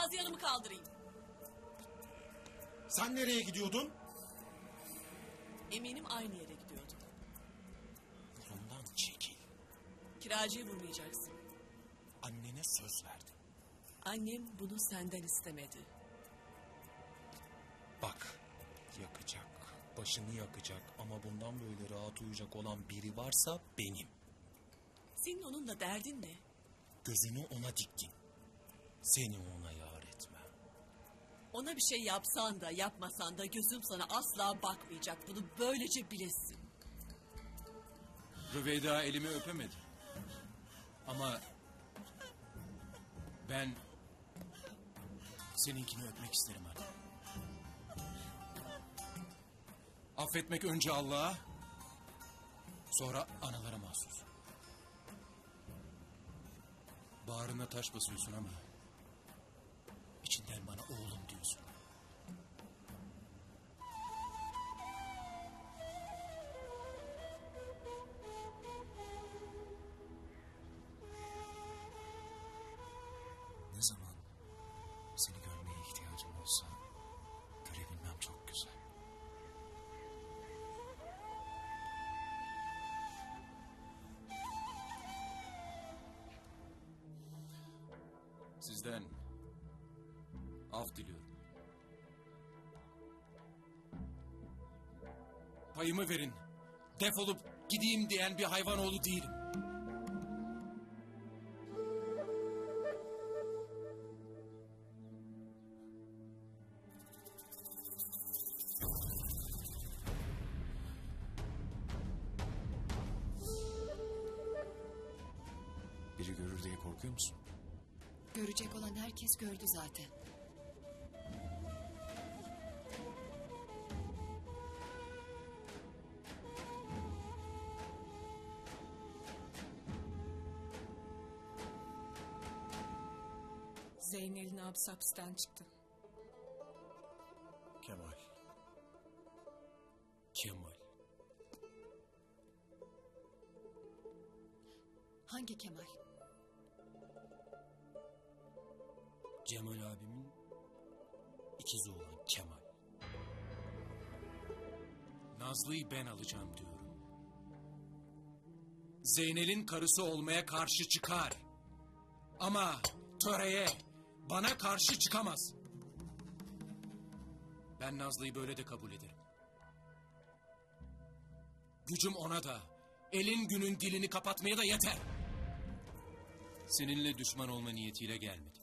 Boğaz yanımı kaldırayım. Sen nereye gidiyordun? Eminim aynı yere gidiyordum. Yolumdan çekil. Kiracıyı vurmayacaksın. Annene söz verdim. Annem bunu senden istemedi. Bak yakacak. Başını yakacak ama bundan böyle rahat uyuyacak olan biri varsa benim. Senin onunla derdin ne? Gözünü ona diktin. Seni ona etmem. Ona bir şey yapsan da yapmasan da gözüm sana asla bakmayacak. Bunu böylece bilesin. Rüveyda elimi öpemedi. Ama ben seninkini öpmek isterim anne. Affetmek önce Allah'a, sonra analara mahsus. Bağrına taş basıyorsun ama içinden bana oğlum Sizden af diliyorum. Payımı verin. Defolup gideyim diyen bir hayvanoğlu değilim. Hapsi hapisten çıktı. Kemal. Kemal. Hangi Kemal? Cemal abimin ikizi olan Kemal. Nazlı'yı ben alacağım diyorum. Zeynel'in karısı olmaya karşı çıkar. Ama töreye bana karşı çıkamaz. Ben Nazlı'yı böyle de kabul ederim. Gücüm ona da, elin günün dilini kapatmaya da yeter. Seninle düşman olma niyetiyle gelmedim.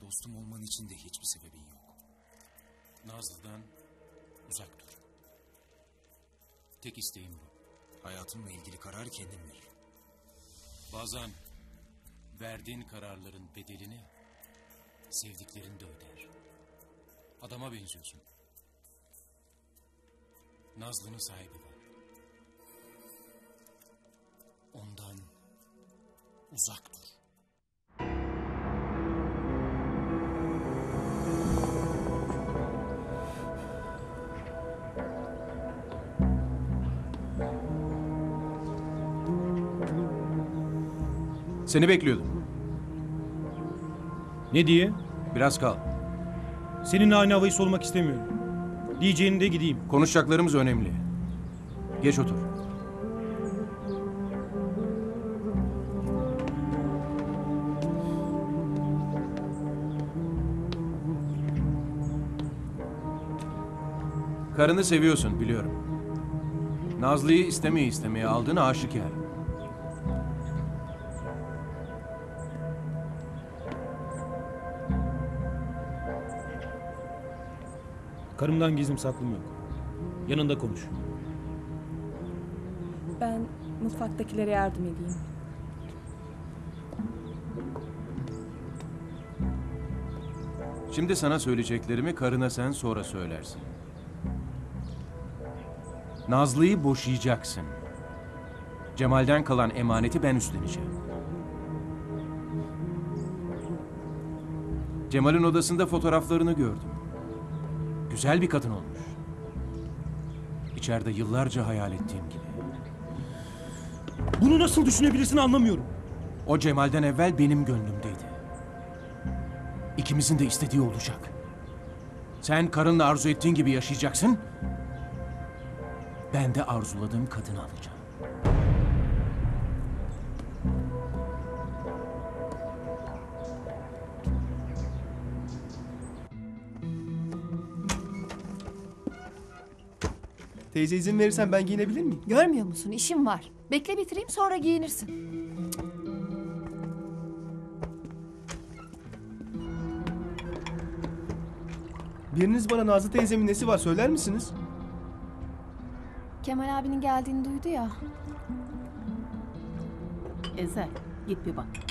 Dostum olman için de hiçbir sebebin yok. Nazlı'dan uzak dur. Tek isteğim bu. Hayatımla ilgili kararı kendim veririm. Bazen verdiğin kararların bedelini sevdiklerin de öder. Adama benziyorsun. Nazlı'nın sahibi var. Ondan uzak dur. Seni bekliyordum. Ne diye? Biraz kal. Seninle aynı havayı solmak istemiyorum. Diyeceğini de gideyim. Konuşacaklarımız önemli. Geç otur. Karını seviyorsun biliyorum. Nazlı'yı istemeye istemeye aldığını aşikar. Karımdan gizlim saklım yok. Yanında konuş. Ben mutfaktakilere yardım edeyim. Şimdi sana söyleyeceklerimi karına sen sonra söylersin. Nazlı'yı boşayacaksın. Cemal'den kalan emaneti ben üstleneceğim. Cemal'in odasında fotoğraflarını gördüm. Güzel bir kadın olmuş. İçeride yıllarca hayal ettiğim gibi. Bunu nasıl düşünebilirsin anlamıyorum. O Cemal'den evvel benim gönlümdeydi. ikimizin de istediği olacak. Sen karınla arzu ettiğin gibi yaşayacaksın. Ben de arzuladığım kadını alacağım. Teyze izin verirsen ben giyinebilir miyim? Görmüyor musun? İşim var. Bekle bitireyim sonra giyinirsin. Biriniz bana Nazlı teyzemin nesi var söyler misiniz? Kemal abinin geldiğini duydu ya. Ezel git bir bak.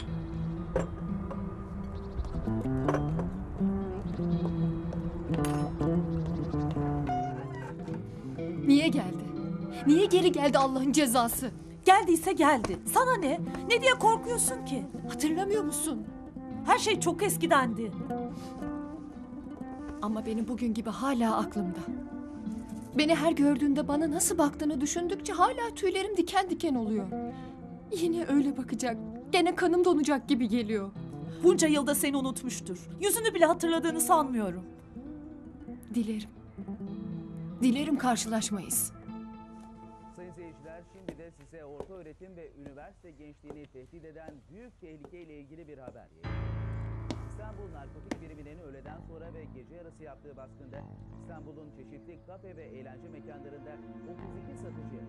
Niye geri geldi Allah'ın cezası? Geldiyse geldi. Sana ne? Ne diye korkuyorsun ki? Hatırlamıyor musun? Her şey çok eskidendi. Ama benim bugün gibi hala aklımda. Beni her gördüğünde bana nasıl baktığını düşündükçe hala tüylerim diken diken oluyor. Yine öyle bakacak. Gene kanım donacak gibi geliyor. Bunca yılda seni unutmuştur. Yüzünü bile hatırladığını sanmıyorum. Dilerim. Dilerim karşılaşmayız. Orta öğretim ve üniversite gençliğini tehdit eden büyük tehlikeyle ilgili bir haber. İstanbul Narkotik Biriminin öğleden sonra ve gece yarısı yaptığı baskında İstanbul'un çeşitli kafe ve eğlence mekanlarında 32 satıcı.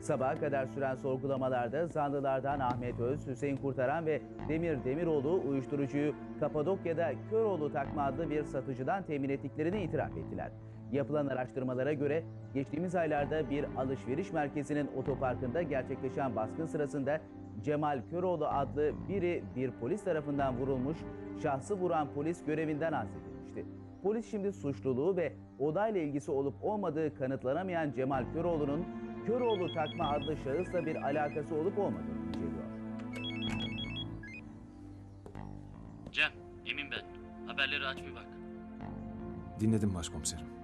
Sabaha kadar süren sorgulamalarda zanlılardan Ahmet Öz, Hüseyin Kurtaran ve Demir Demiroğlu uyuşturucuyu Kapadokya'da Köroğlu takma adlı bir satıcıdan temin ettiklerini itiraf ettiler. Yapılan araştırmalara göre geçtiğimiz aylarda bir alışveriş merkezinin otoparkında gerçekleşen baskın sırasında Cemal Köroğlu adlı biri bir polis tarafından vurulmuş, şahsı vuran polis görevinden azledilmişti. Polis şimdi suçluluğu ve odayla ilgisi olup olmadığı kanıtlanamayan Cemal Köroğlu'nun Köroğlu takma adlı şahısla bir alakası olup olmadığını inceliyor. Cem, Emin ben. Haberleri aç bir bak. Dinledim başkomiserim.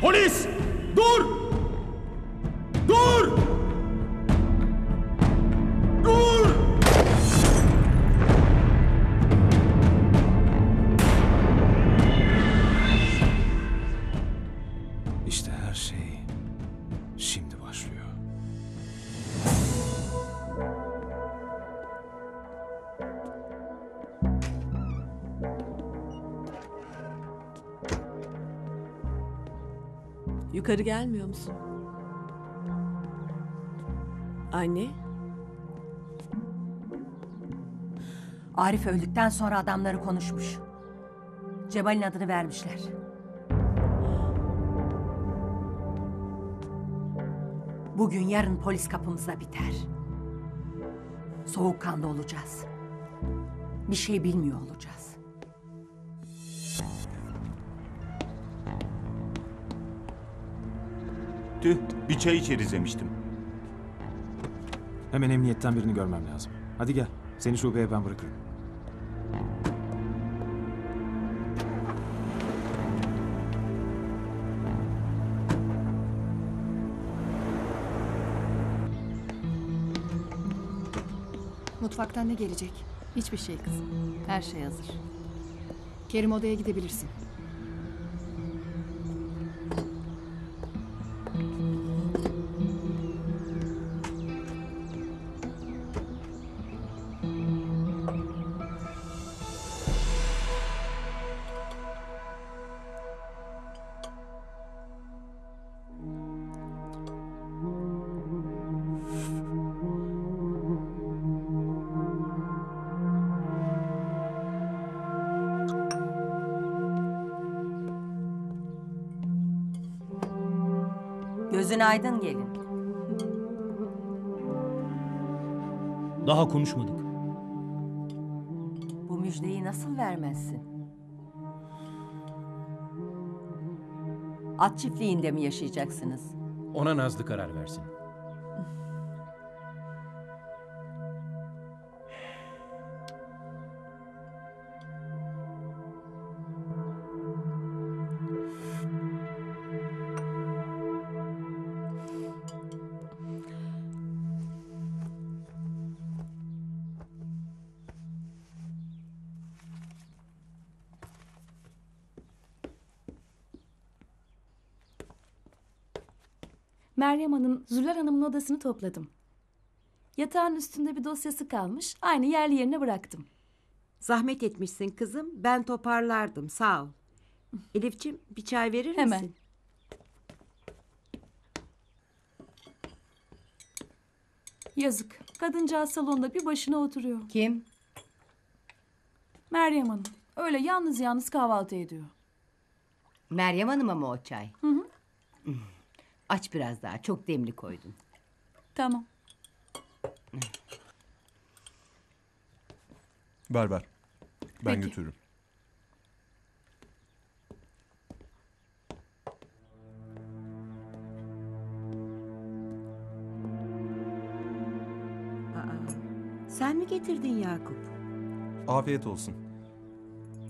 Polis! Dur! Yukarı gelmiyor musun? Anne, Arif öldükten sonra adamları konuşmuş. Cemal'in adını vermişler. Bugün yarın polis kapımızda biter. Soğukkanlı olacağız. Bir şey bilmiyor olacağız. Tüh, bir çay içeriz demiştim. Hemen emniyetten birini görmem lazım. Hadi gel. Seni şubeye ben bırakırım. Mutfaktan ne gelecek? Hiçbir şey kızım. Her şey hazır. Kerim odaya gidebilirsin. Gözün aydın gelin. Daha konuşmadık. Bu müjdeyi nasıl vermezsin? At çiftliğinde mi yaşayacaksınız? Ona Nazlı karar versin. Odasını topladım. Yatağın üstünde bir dosyası kalmış. Aynı yerli yerine bıraktım. Zahmet etmişsin kızım. Ben toparlardım. Sağ ol. Elifçim bir çay verir Hemen. misin? Yazık. Kadıncağız salonda bir başına oturuyor. Kim? Meryem Hanım. Öyle yalnız yalnız kahvaltı ediyor. Meryem Hanım'a mı o çay? Hı hı. Aç biraz daha. Çok demli koydun. Tamam. Ver ver. Ben Peki. götürürüm. Aa, sen mi getirdin Yakup? Afiyet olsun.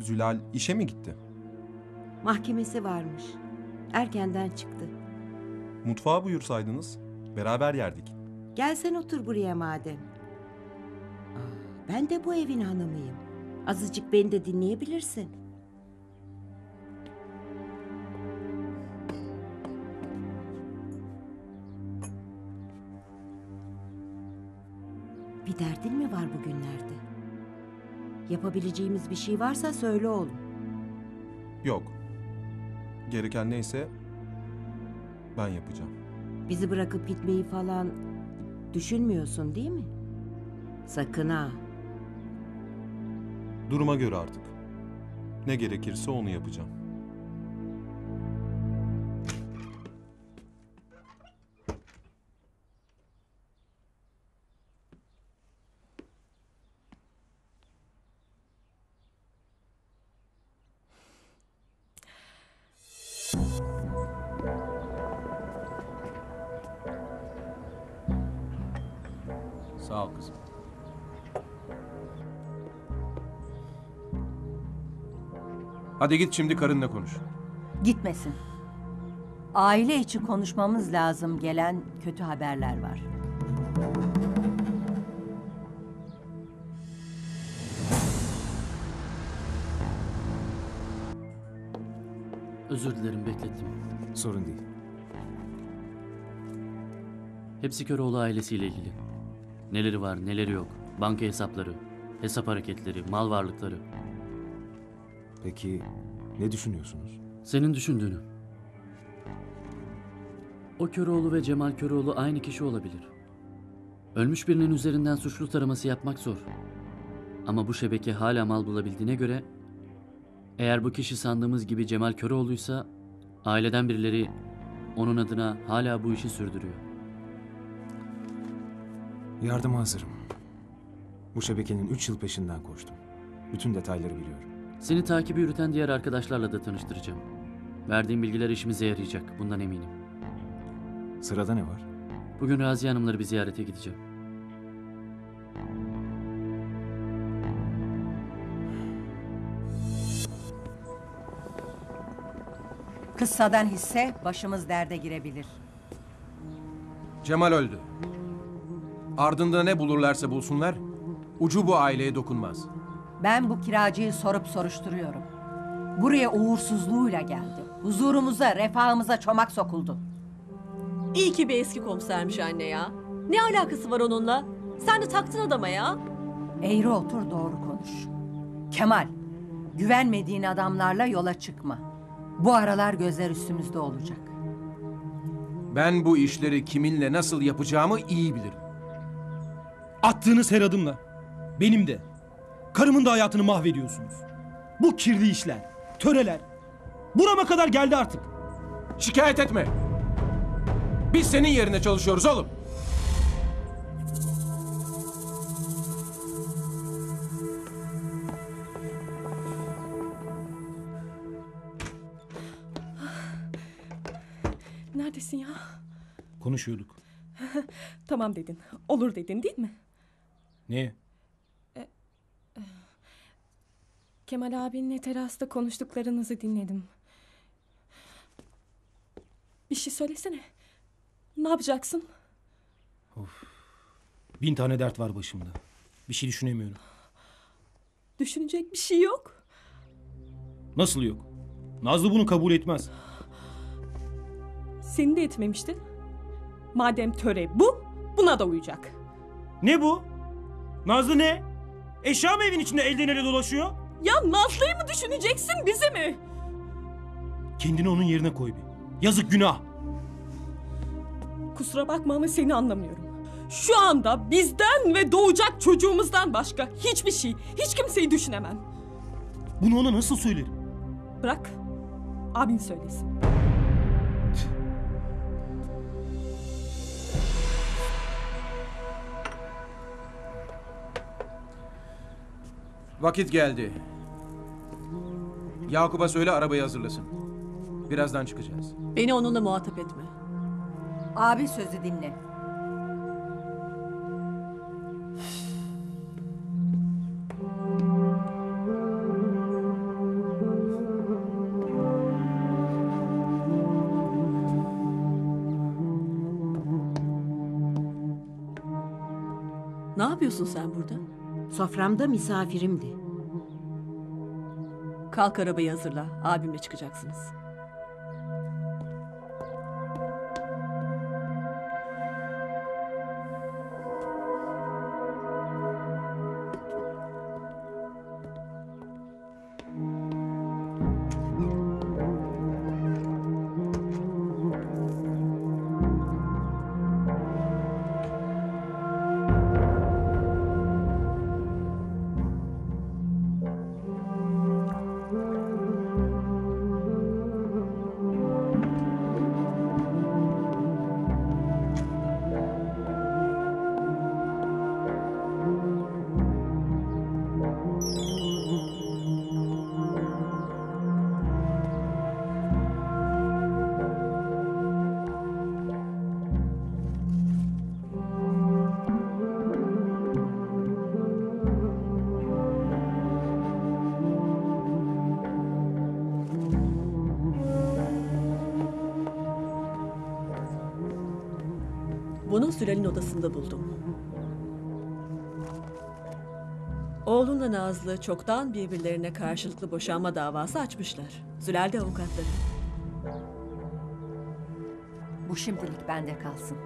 Zülal işe mi gitti? Mahkemesi varmış. Erkenden çıktı. Mutfağa buyursaydınız. Beraber yerdik. Gel sen otur buraya madem. Aa, ben de bu evin hanımıyım. Azıcık beni de dinleyebilirsin. Bir derdin mi var bugünlerde? Yapabileceğimiz bir şey varsa söyle oğlum. Yok. Gereken neyse ben yapacağım. Bizi bırakıp gitmeyi falan düşünmüyorsun değil mi? Sakın ha. Duruma göre artık. Ne gerekirse onu yapacağım. Hadi git şimdi karınla konuş. Gitmesin. Aile içi konuşmamız lazım gelen kötü haberler var. Özür dilerim beklettim. Sorun değil. Hepsi Köroğlu ailesiyle ilgili. Neleri var, neleri yok. Banka hesapları, hesap hareketleri, mal varlıkları. Peki ne düşünüyorsunuz? Senin düşündüğünü. O Köroğlu ve Cemal Köroğlu aynı kişi olabilir. Ölmüş birinin üzerinden suçlu taraması yapmak zor. Ama bu şebeke hala mal bulabildiğine göre eğer bu kişi sandığımız gibi Cemal Köroğlu'ysa aileden birileri onun adına hala bu işi sürdürüyor. Yardıma hazırım. Bu şebekenin 3 yıl peşinden koştum. Bütün detayları biliyorum. Seni takibi yürüten diğer arkadaşlarla da tanıştıracağım. Verdiğim bilgiler işimize yarayacak. Bundan eminim. Sırada ne var? Bugün Raziye Hanımları bir ziyarete gideceğim. Kıssadan hisse başımız derde girebilir. Cemal öldü. Ardında ne bulurlarsa bulsunlar, ucu bu aileye dokunmaz. Ben bu kiracıyı sorup soruşturuyorum. Buraya uğursuzluğuyla geldi. Huzurumuza, refahımıza çomak sokuldu. İyi ki bir eski komisermiş anne ya. Ne alakası var onunla? Sen de taktın adama ya. Eğri otur doğru konuş. Kemal, güvenmediğin adamlarla yola çıkma. Bu aralar gözler üstümüzde olacak. Ben bu işleri kiminle nasıl yapacağımı iyi bilirim. Attığınız her adımla. Benim de. Karımın da hayatını mahvediyorsunuz. Bu kirli işler, töreler. Burama kadar geldi artık. Şikayet etme. Biz senin yerine çalışıyoruz oğlum. Neredesin ya? Konuşuyorduk. tamam dedin. Olur dedin değil mi? Ne? Kemal abinle terasta konuştuklarınızı dinledim. Bir şey söylesene. Ne yapacaksın? Bin tane dert var başımda. Bir şey düşünemiyorum. Düşünecek bir şey yok. Nasıl yok? Nazlı bunu kabul etmez. Seni de etmemiştin. Madem töre bu, buna da uyacak. Ne bu? Nazlı ne? Eşya mı evin içinde elden ele dolaşıyor? Ya Nazlı'yı mı düşüneceksin bizi mi? Kendini onun yerine koy bir. Yazık günah. Kusura bakma ama seni anlamıyorum. Şu anda bizden ve doğacak çocuğumuzdan başka hiçbir şey, hiç kimseyi düşünemem. Bunu ona nasıl söylerim? Bırak, abin söylesin. Vakit geldi. Yakup'a söyle arabayı hazırlasın. Birazdan çıkacağız. Beni onunla muhatap etme. Abi sözü dinle. Ne yapıyorsun sen burada? Soframda misafirimdi. Kalk arabayı hazırla. Abimle çıkacaksınız. Zülal'in odasında buldum. Oğlunla Nazlı çoktan birbirlerine karşılıklı boşanma davası açmışlar. Zülal de avukatları. Bu şimdilik bende kalsın.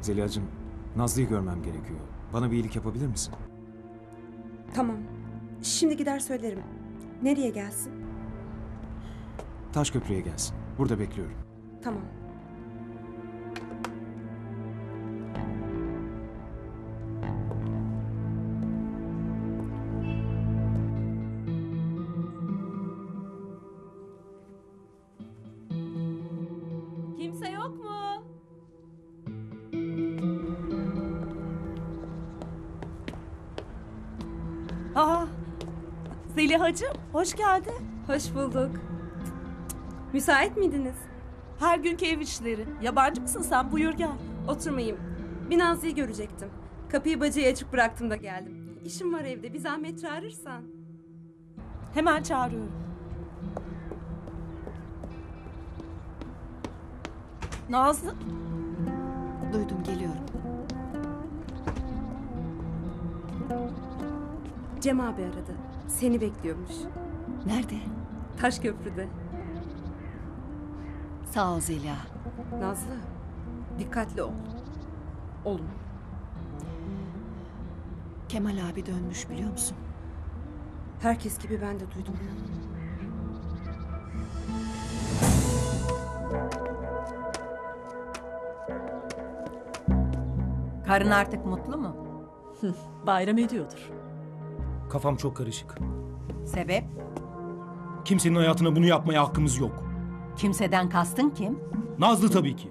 Zeliha'cığım, Nazlı'yı görmem gerekiyor. Bana bir iyilik yapabilir misin? Şimdi gider söylerim. Nereye gelsin? Taşköprü'ye gelsin. Burada bekliyorum. Tamam. Zelihacığım hoş geldin. Hoş bulduk. Müsait miydiniz? Her günkü ev işleri. Yabancı mısın sen? Buyur gel. Oturmayayım. Bir Nazlı'yı görecektim. Kapıyı bacayı açık bıraktım da geldim. İşim var evde. Bir zahmet çağırırsan. Hemen çağırıyorum. Nazlı. Duydum geliyorum. Cem abi aradı. Seni bekliyormuş. Nerede? Taşköprü'de. Sağ ol Zeliha. Nazlı, dikkatli ol. Olun. Kemal abi dönmüş biliyor musun? Herkes gibi ben de duydum. Karın artık mutlu mu? Bayram ediyordur. Kafam çok karışık. Sebep? Kimsenin hayatına bunu yapmaya hakkımız yok. Kimseden kastın kim? Nazlı tabii ki.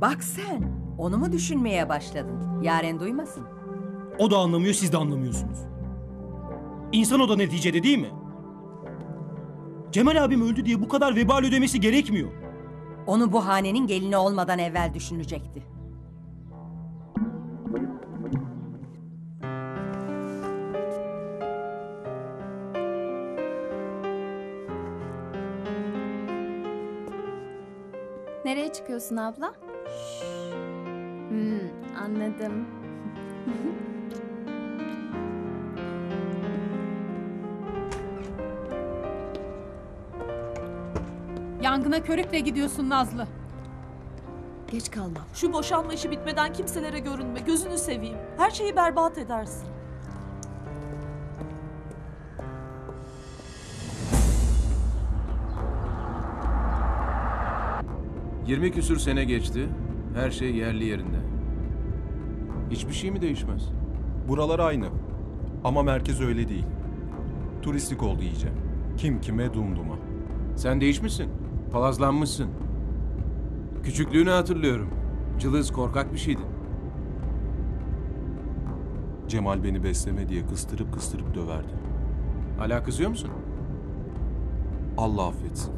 Bak sen, onu mu düşünmeye başladın? Yaren duymasın. O da anlamıyor, siz de anlamıyorsunuz. İnsan o da neticede değil mi? Cemal abim öldü diye bu kadar vebal ödemesi gerekmiyor. Onu bu hanenin gelini olmadan evvel düşünecekti. yapıyorsun abla? Hmm, anladım. Yangına körükle gidiyorsun Nazlı. Geç kalmam. Şu boşanma işi bitmeden kimselere görünme. Gözünü seveyim. Her şeyi berbat edersin. Yirmi küsür sene geçti. Her şey yerli yerinde. Hiçbir şey mi değişmez? Buralar aynı. Ama merkez öyle değil. Turistik oldu iyice. Kim kime dumduma. Sen değişmişsin. Palazlanmışsın. Küçüklüğünü hatırlıyorum. Cılız korkak bir şeydin. Cemal beni besleme diye kıstırıp kıstırıp döverdi. Hala kızıyor musun? Allah affetsin.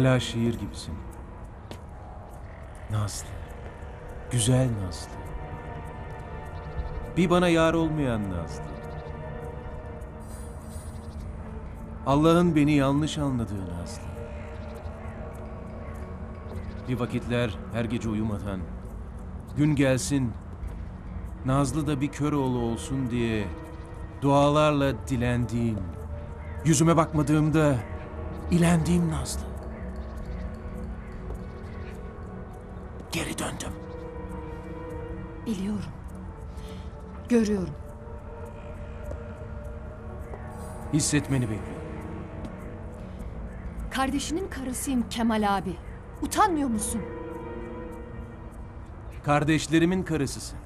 Hala şiir gibisin. Nazlı. Güzel Nazlı. Bir bana yar olmayan Nazlı. Allah'ın beni yanlış anladığı Nazlı. Bir vakitler her gece uyumadan gün gelsin Nazlı da bir kör oğlu olsun diye dualarla dilendiğim, yüzüme bakmadığımda ilendiğim Nazlı. Görüyorum. Hissetmeni bekliyorum. Kardeşinin karısıyım Kemal abi. Utanmıyor musun? Kardeşlerimin karısısın.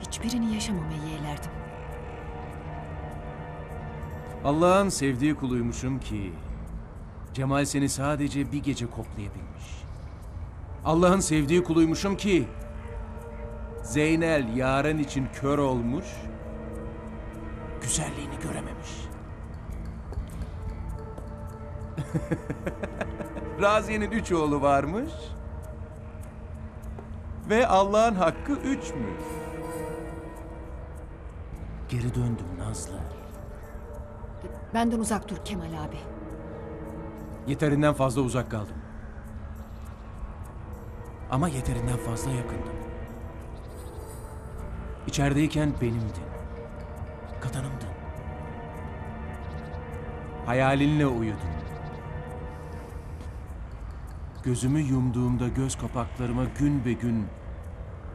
Hiçbirini yaşamamayı yeğlerdim. Allah'ın sevdiği kuluymuşum ki Cemal seni sadece bir gece koklayabilmiş. Allah'ın sevdiği kuluymuşum ki Zeynel yaren için kör olmuş, güzelliğini görememiş. Raziye'nin üç oğlu varmış ve Allah'ın hakkı üçmüş. Geri döndüm Nazlı. Benden uzak dur Kemal abi. Yeterinden fazla uzak kaldım. Ama yeterinden fazla yakındım. İçerideyken benimdin. Kadınımdın. Hayalinle uyudum. Gözümü yumduğumda göz kapaklarıma gün be gün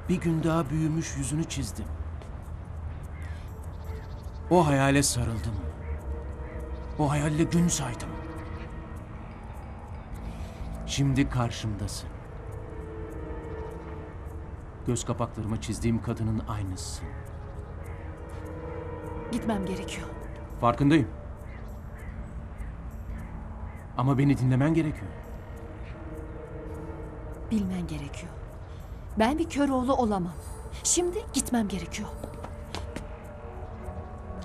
bir gün daha büyümüş yüzünü çizdim. O hayale sarıldım. O hayalle gün saydım. Şimdi karşımdasın. Göz kapaklarıma çizdiğim kadının aynısın. Gitmem gerekiyor. Farkındayım. Ama beni dinlemen gerekiyor. Bilmen gerekiyor. Ben bir kör oğlu olamam. Şimdi gitmem gerekiyor.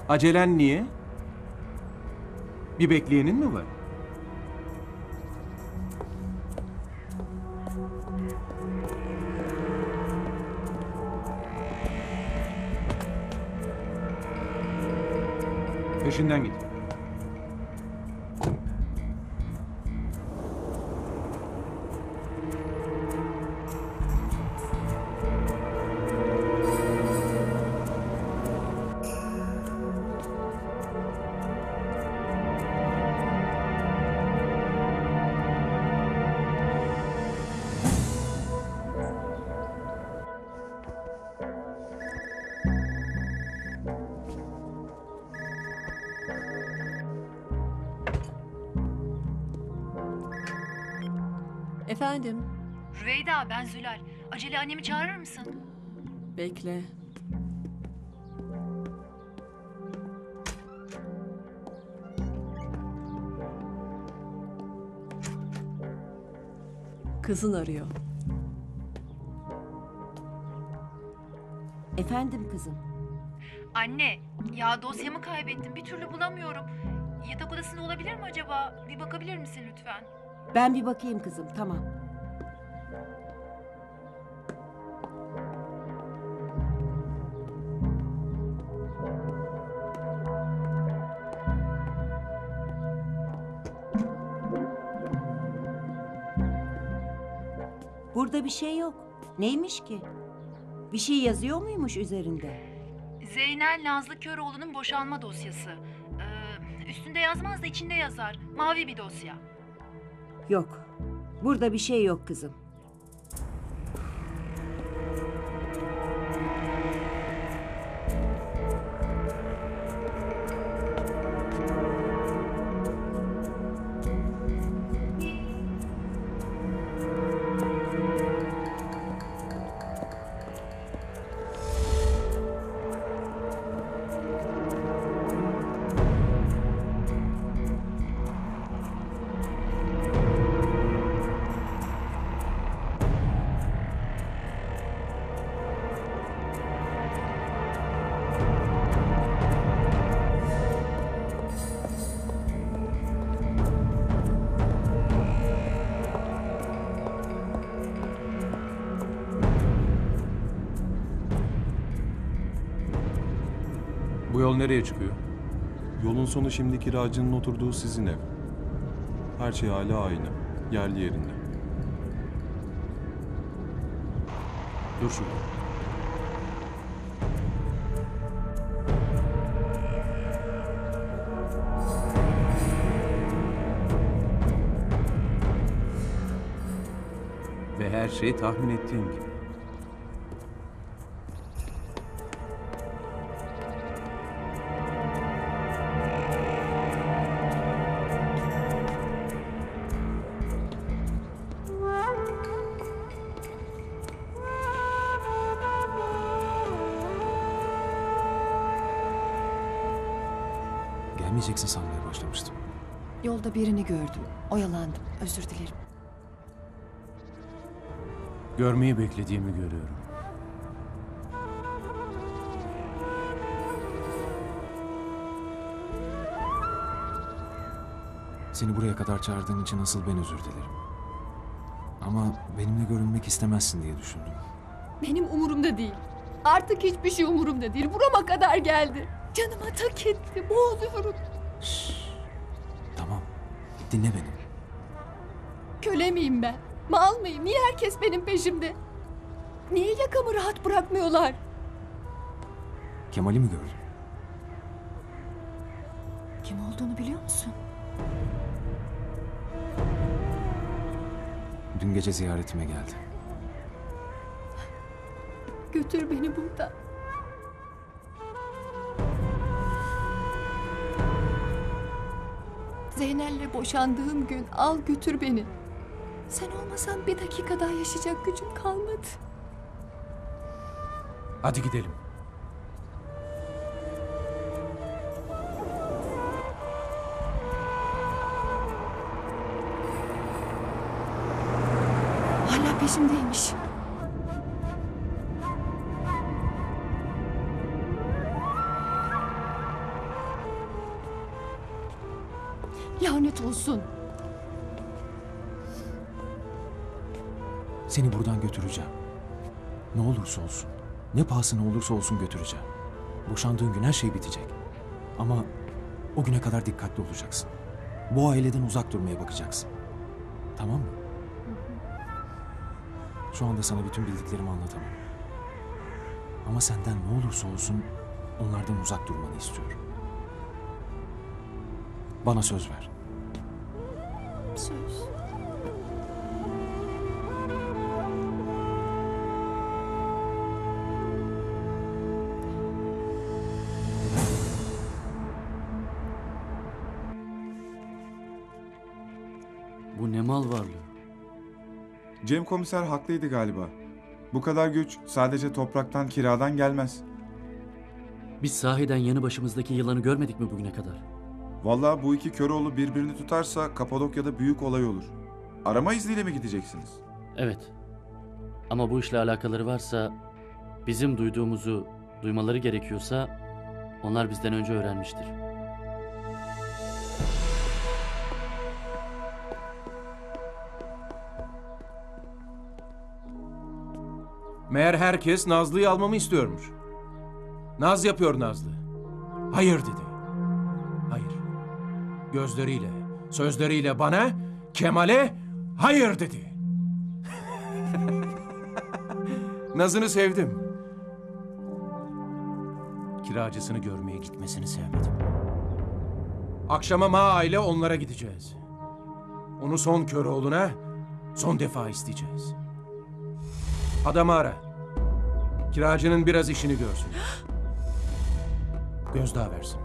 Acelen niye? Bir bekleyenin mi var? Peşinden git. Efendim? Acele annemi çağırır mısın? Bekle. Kızın arıyor. Efendim kızım. Anne, ya dosyamı kaybettim. Bir türlü bulamıyorum. Yatak odasında olabilir mi acaba? Bir bakabilir misin lütfen? Ben bir bakayım kızım tamam. Bir şey yok. Neymiş ki? Bir şey yazıyor muymuş üzerinde? Zeynel Nazlı Köroğlu'nun boşanma dosyası. Ee, üstünde yazmaz da içinde yazar. Mavi bir dosya. Yok. Burada bir şey yok kızım. Yol nereye çıkıyor? Yolun sonu şimdi kiracının oturduğu sizin ev. Her şey hala aynı. Yerli yerinde. Dur şurada. Ve her şey tahmin ettiğim gibi. Yolda birini gördüm. Oyalandım. Özür dilerim. Görmeyi beklediğimi görüyorum. Seni buraya kadar çağırdığın için asıl ben özür dilerim. Ama benimle görünmek istemezsin diye düşündüm. Benim umurumda değil. Artık hiçbir şey umurumda değil. Burama kadar geldi. Canıma tak etti. Boğuluyorum. Tamam. Dinle beni. Köle miyim ben? Mal mıyım? Niye herkes benim peşimde? Niye yakamı rahat bırakmıyorlar? Kemal'i mi gördün? Kim olduğunu biliyor musun? Dün gece ziyaretime geldi. Götür beni buradan. Zeynel'le boşandığım gün al götür beni. Sen olmasan bir dakika daha yaşayacak gücüm kalmadı. Hadi gidelim. Hala peşimdeymiş. Olsun. Seni buradan götüreceğim. Ne olursa olsun. Ne pahasına olursa olsun götüreceğim. Boşandığın gün her şey bitecek. Ama O güne kadar dikkatli olacaksın. Bu aileden uzak durmaya bakacaksın. Tamam mı? Şu anda sana bütün bildiklerimi anlatamam. Ama senden ne olursa olsun onlardan uzak durmanı istiyorum. Bana söz ver. Söz. Bu ne mal varlığı? Cem komiser haklıydı galiba. Bu kadar güç sadece topraktan kiradan gelmez. Biz sahiden yanı başımızdaki yılanı görmedik mi bugüne kadar? Vallahi bu iki Köroğlu birbirini tutarsa Kapadokya'da büyük olay olur. Arama izniyle mi gideceksiniz? Evet. Ama bu işle alakaları varsa, bizim duyduğumuzu duymaları gerekiyorsa onlar bizden önce öğrenmiştir. Meğer herkes Nazlı'yı almamı istiyormuş. Naz yapıyor Nazlı. Hayır dedi. Gözleriyle, sözleriyle bana, Kemal'e hayır dedi. Naz'ını sevdim. Kiracısını görmeye gitmesini sevmedim. Akşama Ma ile onlara gideceğiz. Onu son kör oğluna son defa isteyeceğiz. Adamı ara. Kiracının biraz işini görsün. Gözdağı versin.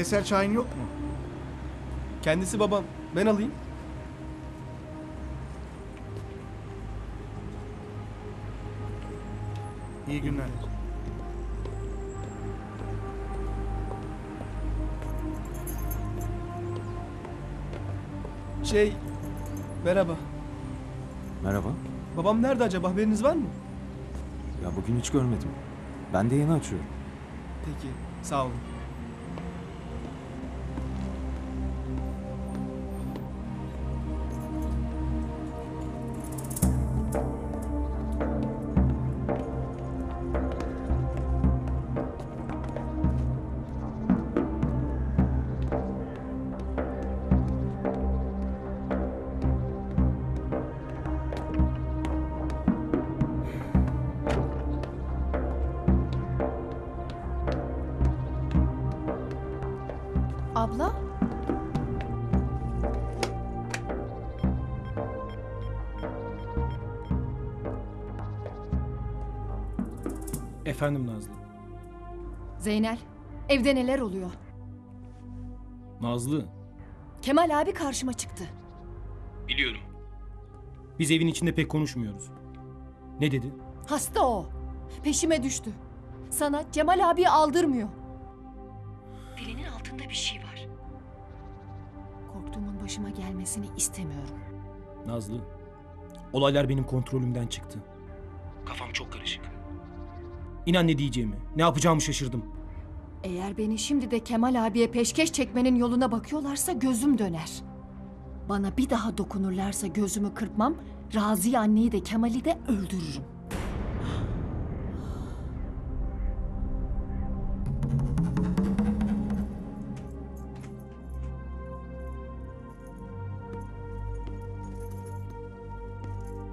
Veysel Şahin yok mu? Kendisi babam. Ben alayım. İyi günler. Şey, merhaba. Merhaba. Babam nerede acaba haberiniz var mı? Ya bugün hiç görmedim. Ben de yeni açıyorum. Peki, sağ olun. Abla? Efendim Nazlı. Zeynel, evde neler oluyor? Nazlı. Kemal abi karşıma çıktı. Biliyorum. Biz evin içinde pek konuşmuyoruz. Ne dedi? Hasta o. Peşime düştü. Sana Cemal abi aldırmıyor. Dilinin altında bir şey var. Başıma gelmesini istemiyorum. Nazlı. Olaylar benim kontrolümden çıktı. Kafam çok karışık. İnan ne diyeceğimi, ne yapacağımı şaşırdım. Eğer beni şimdi de Kemal abiye peşkeş çekmenin yoluna bakıyorlarsa gözüm döner. Bana bir daha dokunurlarsa gözümü kırpmam, Raziye anneyi de Kemal'i de öldürürüm.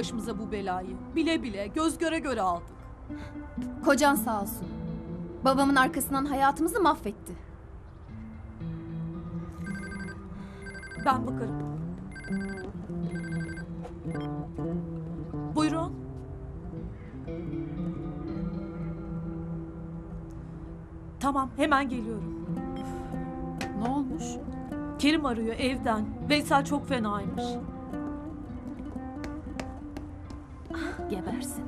Başımıza bu belayı. Bile bile, göz göre göre aldık. Kocan sağ olsun. Babamın arkasından hayatımızı mahvetti. Ben bakarım. Buyurun. Tamam, hemen geliyorum. Ne olmuş? Kerim arıyor evden. Veysel çok fenaymış. Gebersin.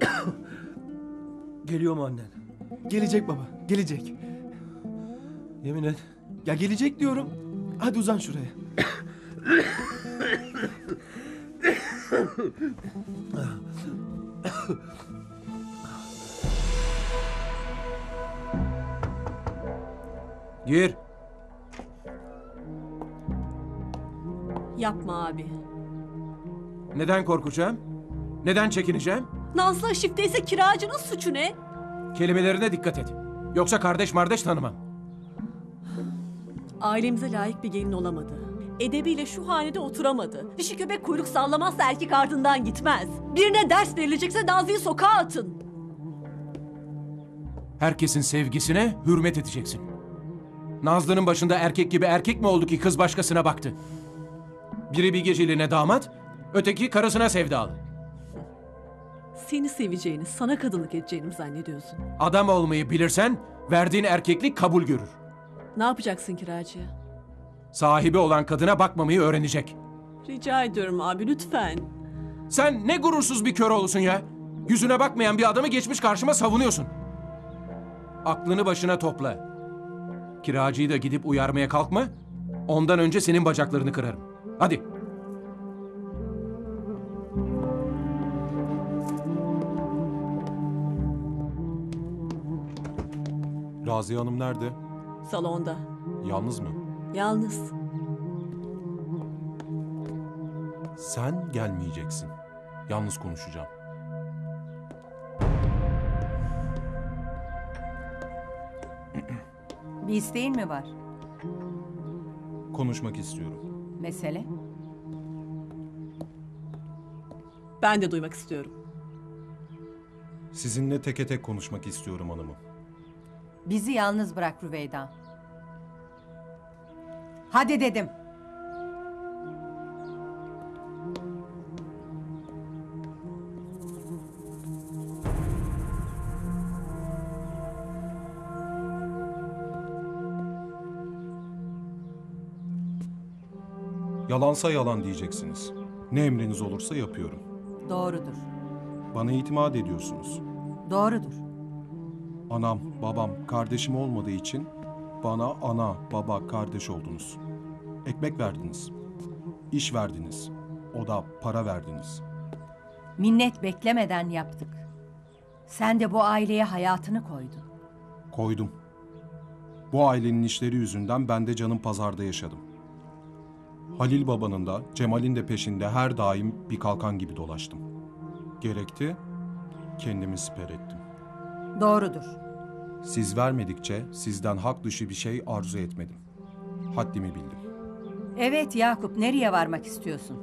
Geliyor mu annen? Gelecek baba, gelecek. Yemin et. Ya gelecek diyorum. Hadi uzan şuraya. Gir. Yapma abi. Neden korkacağım? Neden çekineceğim? Nazlı şifteyse kiracının suçu ne? Kelimelerine dikkat et. Yoksa kardeş mardeş tanımam. Ailemize layık bir gelin olamadı. Edebiyle şu hanede oturamadı. Dişi köpek kuyruk sallamazsa erkek ardından gitmez. Birine ders verilecekse Nazlı'yı sokağa atın. Herkesin sevgisine hürmet edeceksin. Nazlı'nın başında erkek gibi erkek mi oldu ki kız başkasına baktı? Biri bir geceliğine damat, öteki karısına sevdalı. Seni seveceğini, sana kadınlık edeceğini mi zannediyorsun? Adam olmayı bilirsen verdiğin erkeklik kabul görür. Ne yapacaksın kiracıya? Sahibi olan kadına bakmamayı öğrenecek. Rica ediyorum abi lütfen. Sen ne gurursuz bir kör olsun ya. Yüzüne bakmayan bir adamı geçmiş karşıma savunuyorsun. Aklını başına topla. Kiracıyı da gidip uyarmaya kalkma. Ondan önce senin bacaklarını kırarım. Hadi. Raziye Hanım nerede? Salonda. Yalnız mı? Yalnız. Sen gelmeyeceksin. Yalnız konuşacağım. Bir isteğin mi var? Konuşmak istiyorum. Mesele? Ben de duymak istiyorum. Sizinle teke tek konuşmak istiyorum hanımım. Bizi yalnız bırak Rüveyda. Hadi dedim. Yalansa yalan diyeceksiniz. Ne emriniz olursa yapıyorum. Doğrudur. Bana itimat ediyorsunuz. Doğrudur. Anam, babam, kardeşim olmadığı için bana ana, baba, kardeş oldunuz. Ekmek verdiniz. İş verdiniz. O da para verdiniz. Minnet beklemeden yaptık. Sen de bu aileye hayatını koydun. Koydum. Bu ailenin işleri yüzünden ben de canım pazarda yaşadım. Halil babanın da Cemal'in de peşinde her daim bir kalkan gibi dolaştım. Gerekti, kendimi siper ettim. Doğrudur. Siz vermedikçe sizden hak dışı bir şey arzu etmedim. Haddimi bildim. Evet Yakup nereye varmak istiyorsun?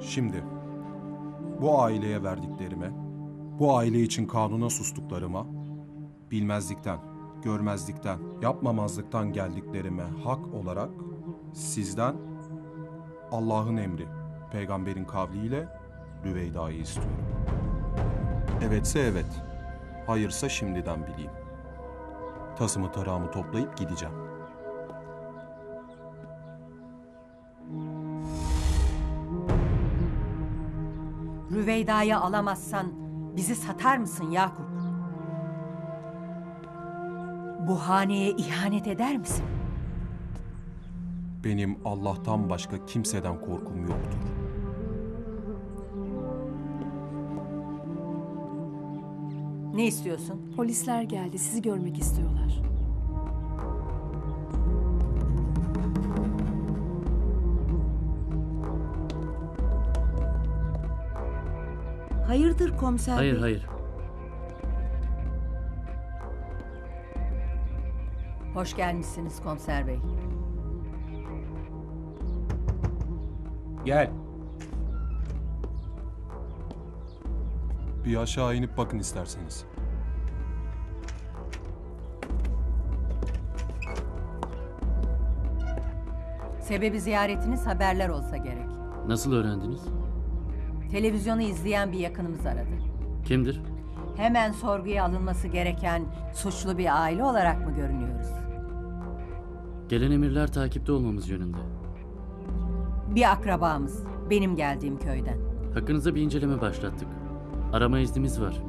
Şimdi bu aileye verdiklerime, bu aile için kanuna sustuklarıma, bilmezlikten, görmezlikten, yapmamazlıktan geldiklerime hak olarak sizden Allah'ın emri, peygamberin kavliyle Rüveyda'yı istiyorum. Evetse evet, hayırsa şimdiden bileyim. Tasımı tarağımı toplayıp gideceğim. Rüveyda'yı alamazsan bizi satar mısın Yakup? Bu haneye ihanet eder misin? Benim Allah'tan başka kimseden korkum yoktur. Ne istiyorsun? Polisler geldi. Sizi görmek istiyorlar. Hayırdır komiser Hayır bey? hayır. Hoş gelmişsiniz komiser bey. Gel. Bir aşağı inip bakın isterseniz. Sebebi ziyaretiniz haberler olsa gerek. Nasıl öğrendiniz? Televizyonu izleyen bir yakınımız aradı. Kimdir? Hemen sorguya alınması gereken suçlu bir aile olarak mı görünüyoruz? Gelen emirler takipte olmamız yönünde. Bir akrabamız, benim geldiğim köyden. Hakkınızda bir inceleme başlattık. Arama iznimiz var.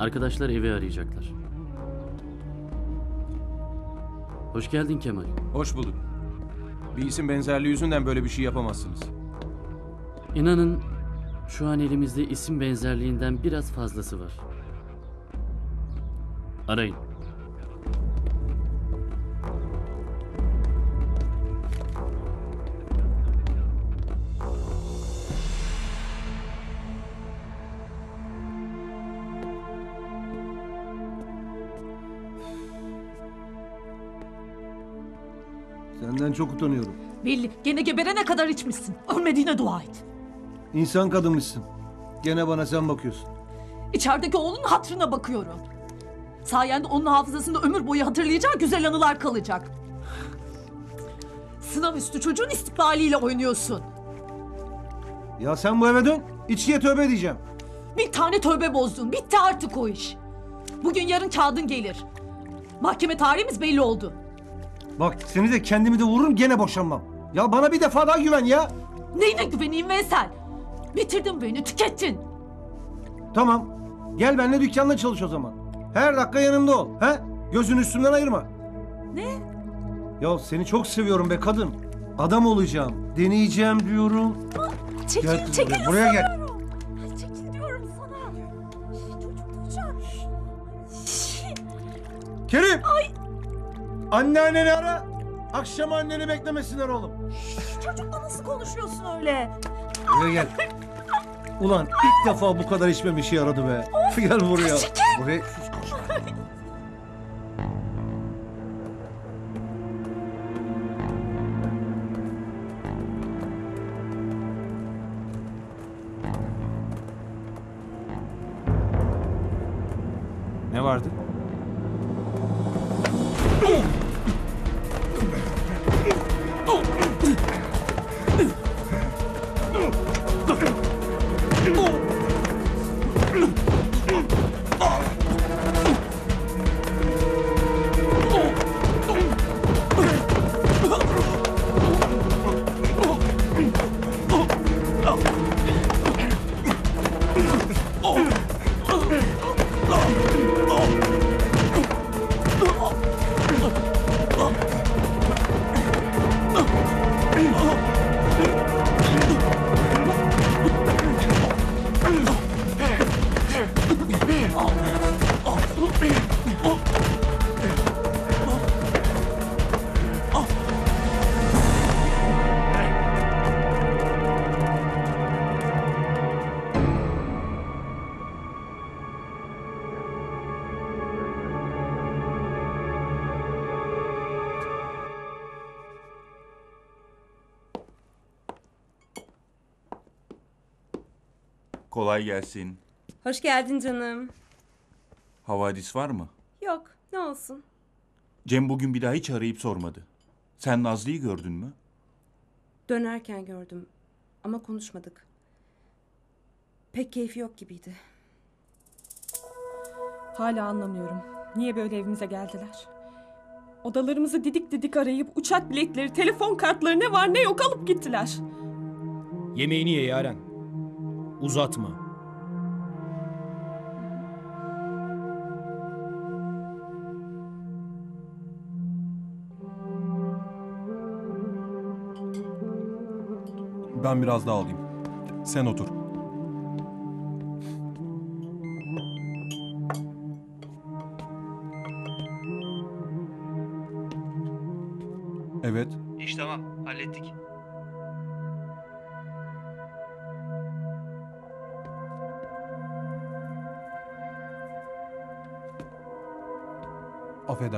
Arkadaşlar evi arayacaklar. Hoş geldin Kemal. Hoş bulduk. Bir isim benzerliği yüzünden böyle bir şey yapamazsınız. İnanın şu an elimizde isim benzerliğinden biraz fazlası var. Arayın. Çok utanıyorum. Belli. Gene geberene kadar içmişsin. Ölmediğine dua et. İnsan kadınmışsın. Gene bana sen bakıyorsun. İçerideki oğlunun hatrına bakıyorum. Sayende onun hafızasında ömür boyu hatırlayacağı güzel anılar kalacak. Sınav üstü çocuğun istikbaliyle oynuyorsun. Ya sen bu eve dön. İçkiye tövbe diyeceğim. Bir tane tövbe bozdun. Bitti artık o iş. Bugün yarın kağıdın gelir. Mahkeme tarihimiz belli oldu. Bak seni de kendimi de vururum gene boşanmam. Ya bana bir defa daha güven ya. Neyine güveneyim Veysel? Bitirdin beni, tükettin. Tamam. Gel benimle dükkanda çalış o zaman. Her dakika yanımda ol. He? Gözün üstümden ayırma. Ne? Ya seni çok seviyorum be kadın. Adam olacağım. Deneyeceğim diyorum. Çekil, Gel kızım çekil buraya, gel. Çekil diyorum sana. Çocuk duyacak. Kerim! Anneanneni ara. Akşam anneni beklemesinler oğlum. Çocukla nasıl konuşuyorsun öyle? Buraya gel. Ulan ilk defa bu kadar içmem işe yaradı be. gel buraya. Buraya Kolay gelsin. Hoş geldin canım. Havadis var mı? Yok, ne olsun. Cem bugün bir daha hiç arayıp sormadı. Sen Nazlı'yı gördün mü? Dönerken gördüm ama konuşmadık. Pek keyfi yok gibiydi. Hala anlamıyorum. Niye böyle evimize geldiler? Odalarımızı didik didik arayıp uçak biletleri, telefon kartları ne var ne yok alıp gittiler. Yemeğini ye Yaren. Uzatma. Ben biraz daha alayım. Sen otur.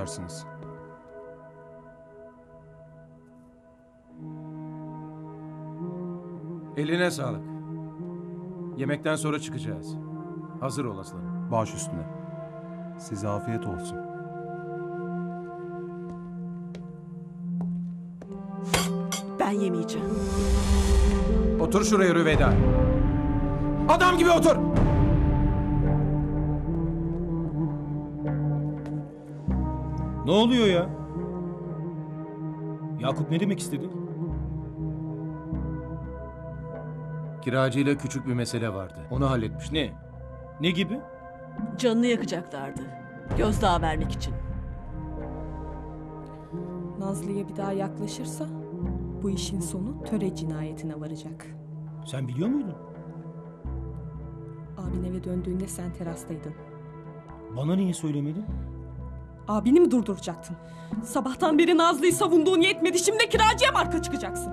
Affedersiniz. Eline sağlık. Yemekten sonra çıkacağız. Hazır ol aslanım. Baş üstüne. Size afiyet olsun. Ben yemeyeceğim. Otur şuraya Rüveyda. Adam gibi otur. Ne oluyor ya? Yakup ne demek istedi? Kiracıyla küçük bir mesele vardı. Onu halletmiş. Ne? Ne gibi? Canını yakacaklardı. Gözdağı vermek için. Nazlı'ya bir daha yaklaşırsa bu işin sonu töre cinayetine varacak. Sen biliyor muydun? Abin eve döndüğünde sen terastaydın. Bana niye söylemedin? Abini mi durduracaktın? Sabahtan beri Nazlı'yı savunduğun yetmedi. Şimdi kiracıya marka çıkacaksın.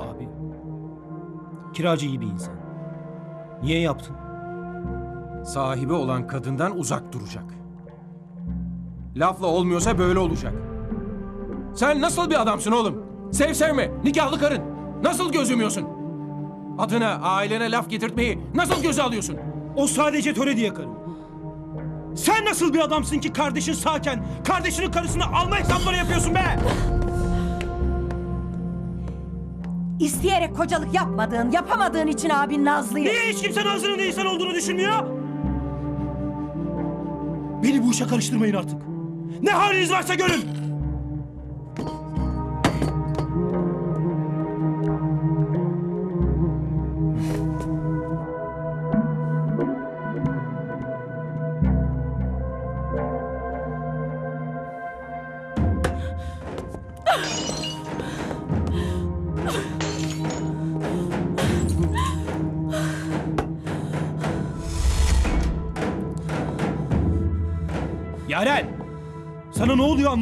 Abi. Kiracı iyi bir insan. Niye yaptın? Sahibi olan kadından uzak duracak. Lafla olmuyorsa böyle olacak. Sen nasıl bir adamsın oğlum? Sev sevme, nikahlı karın. Nasıl göz yumuyorsun? Adına, ailene laf getirtmeyi nasıl göze alıyorsun? O sadece töre diye karım. Sen nasıl bir adamsın ki kardeşin sağken kardeşinin karısını alma hesapları yapıyorsun be? İsteyerek kocalık yapmadığın, yapamadığın için abin Nazlı'yı... Niye hiç kimse Nazlı'nın ne insan olduğunu düşünmüyor? Beni bu işe karıştırmayın artık. Ne haliniz varsa görün.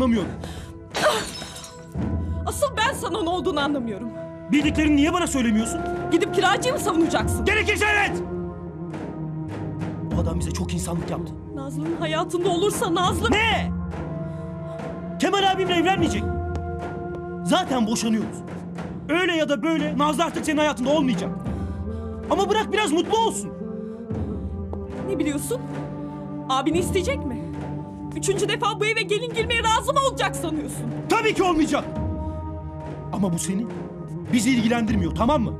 Anlamıyorum. Asıl ben sana ne olduğunu anlamıyorum. Bildiklerini niye bana söylemiyorsun? Gidip kiracıyı mı savunacaksın? Gerekirse evet! Bu adam bize çok insanlık yaptı. Nazlı'nın hayatında olursa Nazlı... Ne? Kemal abimle evlenmeyecek? Zaten boşanıyoruz. Öyle ya da böyle Nazlı artık senin hayatında olmayacak. Ama bırak biraz mutlu olsun. Ne biliyorsun? Abini isteyecek mi? Üçüncü defa bu eve gelin girmeye razı mı olacak sanıyorsun? Tabii ki olmayacak. Ama bu seni, bizi ilgilendirmiyor tamam mı?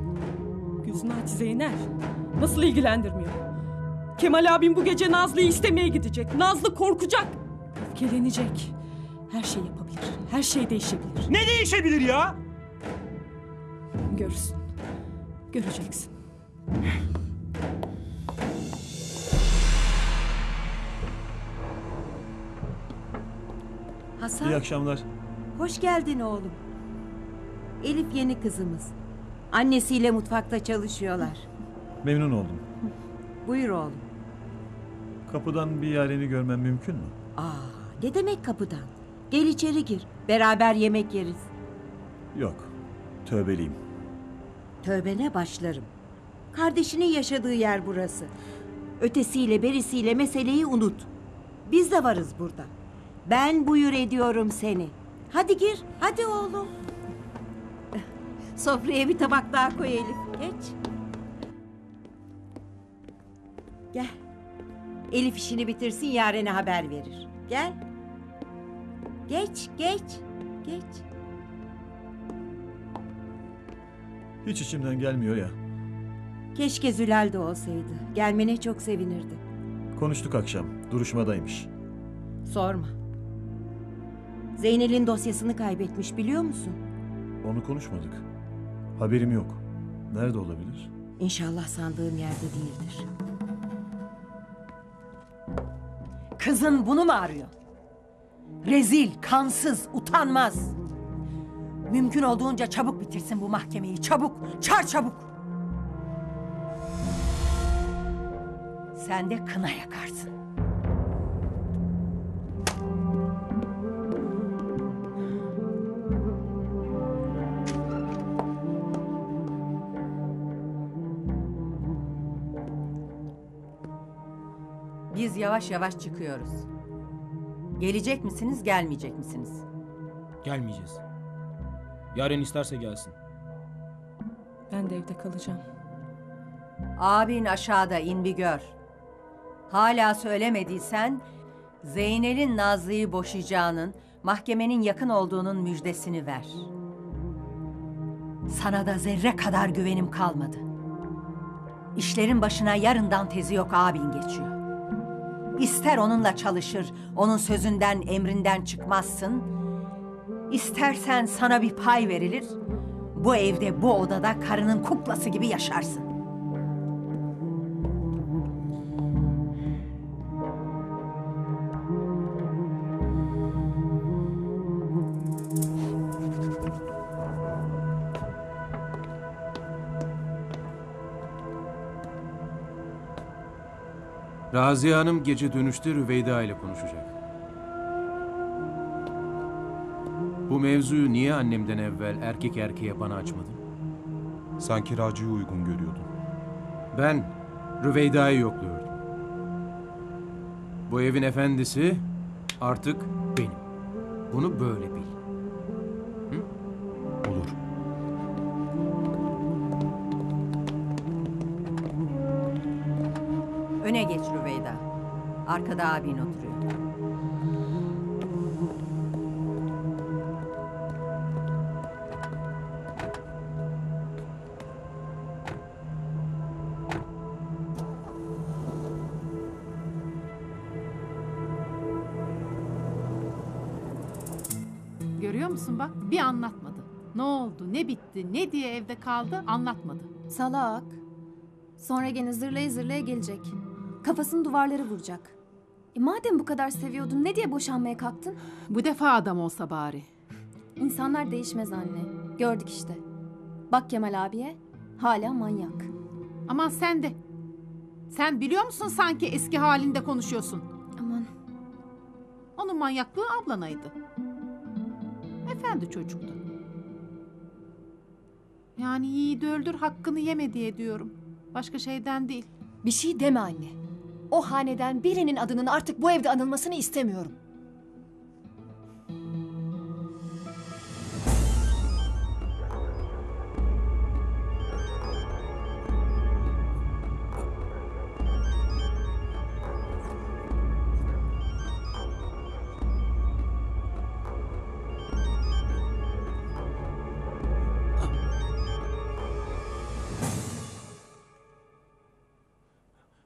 Gözünü aç Zeynel. Nasıl ilgilendirmiyor? Kemal abim bu gece Nazlı'yı istemeye gidecek. Nazlı korkacak. Öfkelenecek. Her şey yapabilir. Her şey değişebilir. Ne değişebilir ya? Görürsün. Göreceksin. Hasan. İyi akşamlar. Hoş geldin oğlum. Elif yeni kızımız. Annesiyle mutfakta çalışıyorlar. Memnun oldum. Buyur oğlum. Kapıdan bir yareni görmem mümkün mü? Aa, ne demek kapıdan? Gel içeri gir. Beraber yemek yeriz. Yok. Tövbeliyim. Tövbene başlarım. Kardeşinin yaşadığı yer burası. Ötesiyle berisiyle meseleyi unut. Biz de varız burada. Ben buyur ediyorum seni. Hadi gir, hadi oğlum. Sofraya bir tabak daha koy Elif. Geç. Gel. Elif işini bitirsin yarene haber verir. Gel. Geç, geç, geç. Hiç içimden gelmiyor ya. Keşke Zülal de olsaydı. Gelmene çok sevinirdi. Konuştuk akşam. Duruşmadaymış. Sorma. Zeynel'in dosyasını kaybetmiş biliyor musun? Onu konuşmadık. Haberim yok. Nerede olabilir? İnşallah sandığım yerde değildir. Kızın bunu mu arıyor? Rezil, kansız, utanmaz. Mümkün olduğunca çabuk bitirsin bu mahkemeyi. Çabuk, çar çabuk. Sen de kına yakarsın. Biz yavaş yavaş çıkıyoruz. Gelecek misiniz, gelmeyecek misiniz? Gelmeyeceğiz. Yaren isterse gelsin. Ben de evde kalacağım. Abin aşağıda in bir gör. Hala söylemediysen Zeynel'in Nazlı'yı boşayacağının, mahkemenin yakın olduğunun müjdesini ver. Sana da zerre kadar güvenim kalmadı. İşlerin başına yarından tezi yok abin geçiyor. İster onunla çalışır, onun sözünden, emrinden çıkmazsın. İstersen sana bir pay verilir, bu evde, bu odada karının kuklası gibi yaşarsın. Raziye Hanım gece dönüşte Rüveyda ile konuşacak. Bu mevzuyu niye annemden evvel erkek erkeğe bana açmadın? Sen kiracıyı uygun görüyordun. Ben Rüveyda'yı yokluyordum. Bu evin efendisi artık benim. Bunu böyle bil. Arkada abin oturuyor. Görüyor musun bak bir anlatmadı. Ne oldu, ne bitti, ne diye evde kaldı anlatmadı. Salak. Sonra gene zırlaya zırlaya gelecek. Kafasını duvarlara vuracak. E madem bu kadar seviyordun ne diye boşanmaya kalktın? Bu defa adam olsa bari. İnsanlar değişmez anne. Gördük işte. Bak Kemal abiye hala manyak. Aman sen de. Sen biliyor musun sanki eski halinde konuşuyorsun. Aman. Onun manyaklığı ablanaydı. Efendi çocuktu. Yani yiğidi öldür hakkını yeme diye diyorum. Başka şeyden değil. Bir şey deme anne. O haneden birinin adının artık bu evde anılmasını istemiyorum.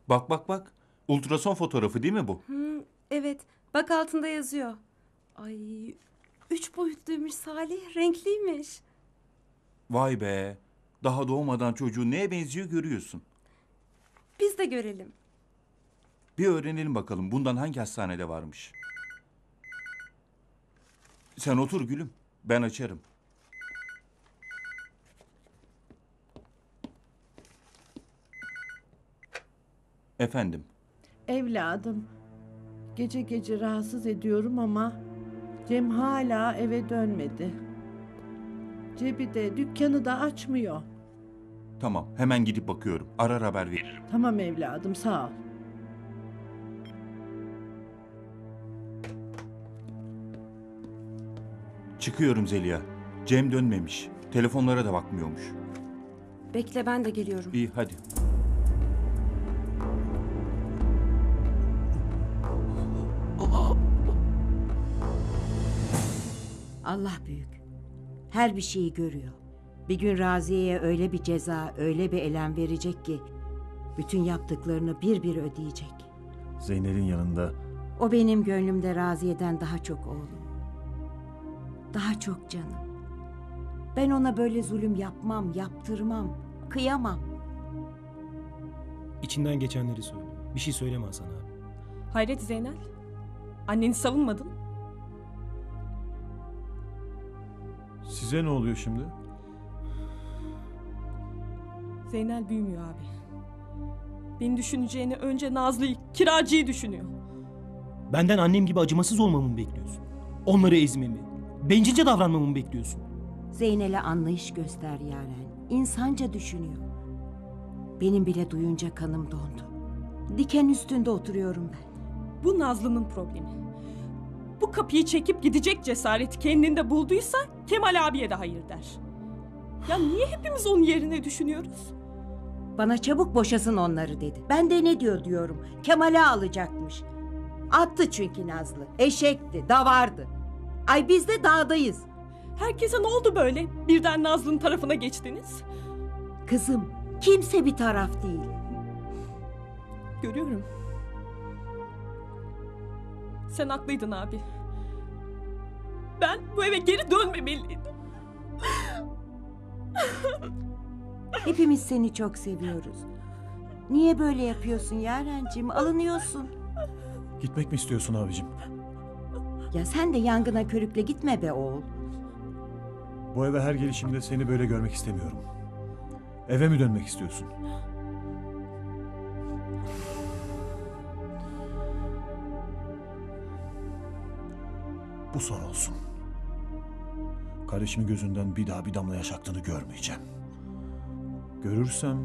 Bak bak bak. Ultrason fotoğrafı değil mi bu? Hı, evet. Bak altında yazıyor. Ay üç boyutluymuş Salih. Renkliymiş. Vay be. Daha doğmadan çocuğu neye benziyor görüyorsun. Biz de görelim. Bir öğrenelim bakalım bundan hangi hastanede varmış. Sen otur gülüm. Ben açarım. Efendim. Evladım, gece gece rahatsız ediyorum ama Cem hala eve dönmedi. Cebi de dükkanı da açmıyor. Tamam hemen gidip bakıyorum. Arar haber veririm. Tamam evladım sağ ol. Çıkıyorum Zeliha. Cem dönmemiş. Telefonlara da bakmıyormuş. Bekle ben de geliyorum. İyi hadi. Allah büyük. Her bir şeyi görüyor. Bir gün Raziye'ye öyle bir ceza, öyle bir elem verecek ki bütün yaptıklarını bir bir ödeyecek. Zeynel'in yanında O benim gönlümde Raziye'den daha çok oğlum. Daha çok canım. Ben ona böyle zulüm yapmam, yaptırmam, kıyamam. İçinden geçenleri söyle. Bir şey söyleme Hasan abi. Hayret Zeynel. Anneni savunmadın. Size ne oluyor şimdi? Zeynel büyümüyor abi. Beni düşüneceğini önce Nazlı'yı, kiracıyı düşünüyor. Benden annem gibi acımasız olmamı mı bekliyorsun? Onları ezmemi, bencilce davranmamı mı bekliyorsun? Zeynel'e anlayış göster Yaren. İnsanca düşünüyor. Benim bile duyunca kanım dondu. Diken üstünde oturuyorum ben. Bu Nazlı'nın problemi. Bu kapıyı çekip gidecek cesareti kendinde bulduysa Kemal abiye de hayır der. Ya niye hepimiz onun yerine düşünüyoruz? Bana çabuk boşasın onları dedi. Ben de ne diyor diyorum. Kemal'e alacakmış. Attı çünkü Nazlı. Eşekti, davardı. Ay biz de dağdayız. Herkese ne oldu böyle? Birden Nazlı'nın tarafına geçtiniz. Kızım, kimse bir taraf değil. Görüyorum. Sen haklıydın abi. Ben bu eve geri dönmemeliydim. Hepimiz seni çok seviyoruz. Niye böyle yapıyorsun Yarencim? Alınıyorsun. Gitmek mi istiyorsun abicim? Ya sen de yangına körükle gitme be oğul. Bu eve her gelişimde seni böyle görmek istemiyorum. Eve mi dönmek istiyorsun? Son olsun. Kardeşimin gözünden bir daha bir damla yaş aktığını görmeyeceğim. Görürsem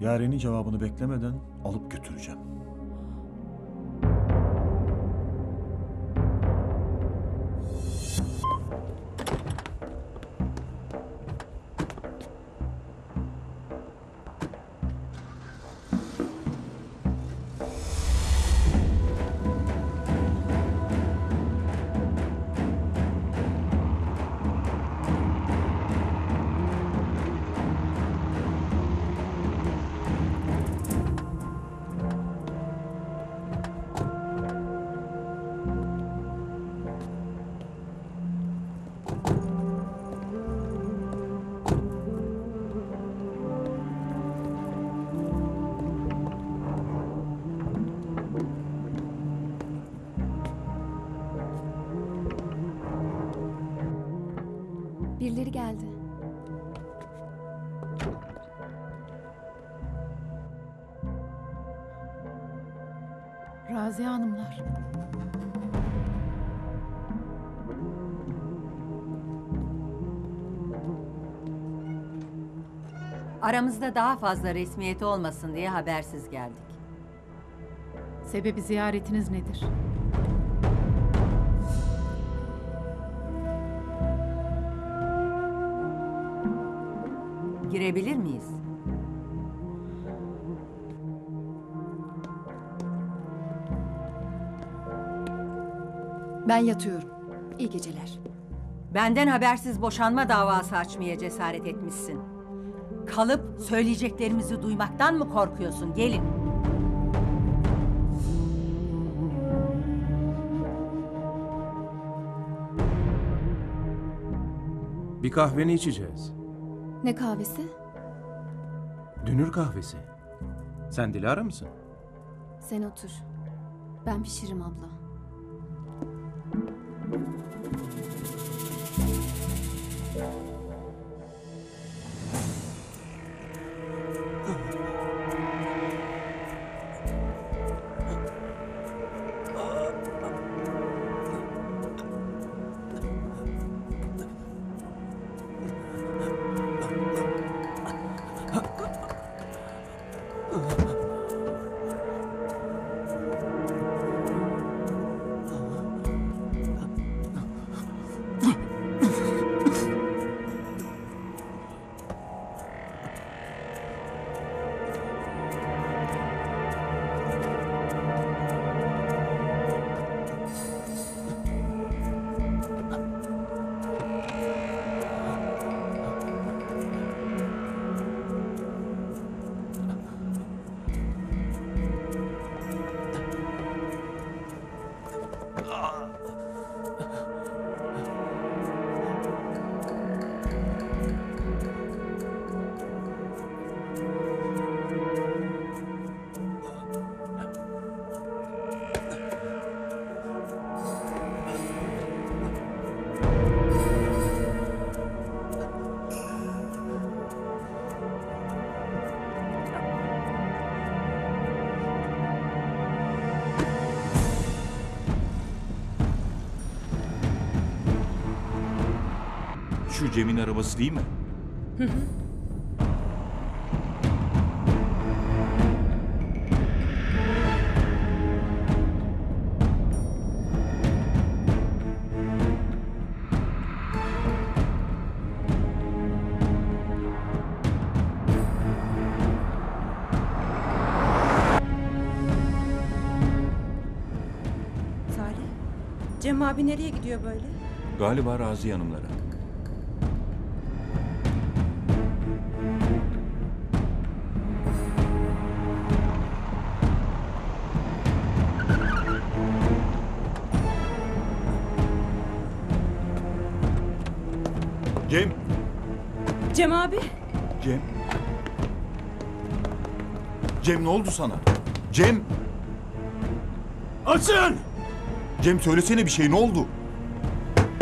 Yaren'in cevabını beklemeden alıp götüreceğim. Aramızda daha fazla resmiyeti olmasın diye habersiz geldik. Sebebi ziyaretiniz nedir? Girebilir miyiz? Ben yatıyorum. İyi geceler. Benden habersiz boşanma davası açmaya cesaret etmişsin. Kalıp söyleyeceklerimizi duymaktan mı korkuyorsun? Gelin. Bir kahveni içeceğiz. Ne kahvesi? Dünür kahvesi. Sen Dilara mısın? Sen otur. Ben pişiririm abla. şu Cem'in arabası değil mi? Hı hı. Cem abi nereye gidiyor böyle? Galiba Razi Hanımlara. Abi. Cem. Cem ne oldu sana? Cem! Açın! Cem söylesene bir şey ne oldu?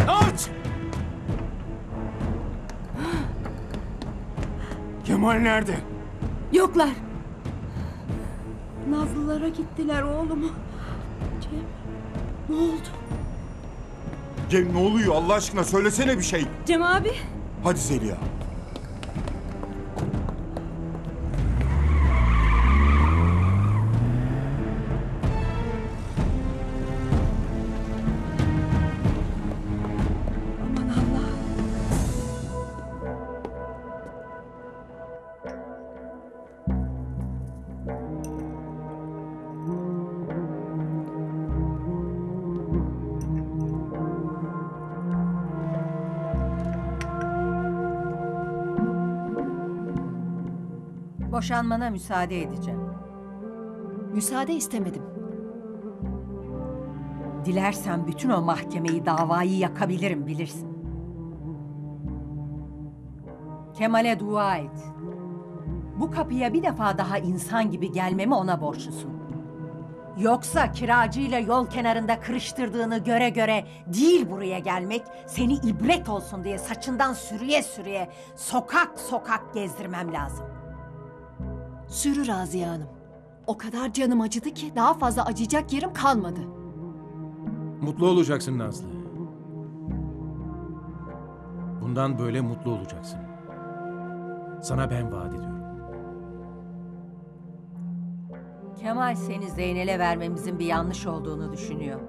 Aç! Kemal nerede? Yoklar. Nazlılara gittiler oğlumu. Cem ne oldu? Cem ne oluyor Allah aşkına söylesene bir şey. Cem abi. Hadi Zeliha. Boşanmana müsaade edeceğim. Müsaade istemedim. Dilersen bütün o mahkemeyi, davayı yakabilirim bilirsin. Kemal'e dua et. Bu kapıya bir defa daha insan gibi gelmemi ona borçlusun. Yoksa kiracıyla yol kenarında kırıştırdığını göre göre değil buraya gelmek, seni ibret olsun diye saçından sürüye sürüye sokak sokak gezdirmem lazım. Sürü Raziye Hanım. O kadar canım acıdı ki daha fazla acıyacak yerim kalmadı. Mutlu olacaksın Nazlı. Bundan böyle mutlu olacaksın. Sana ben vaat ediyorum. Kemal seni Zeynel'e vermemizin bir yanlış olduğunu düşünüyor.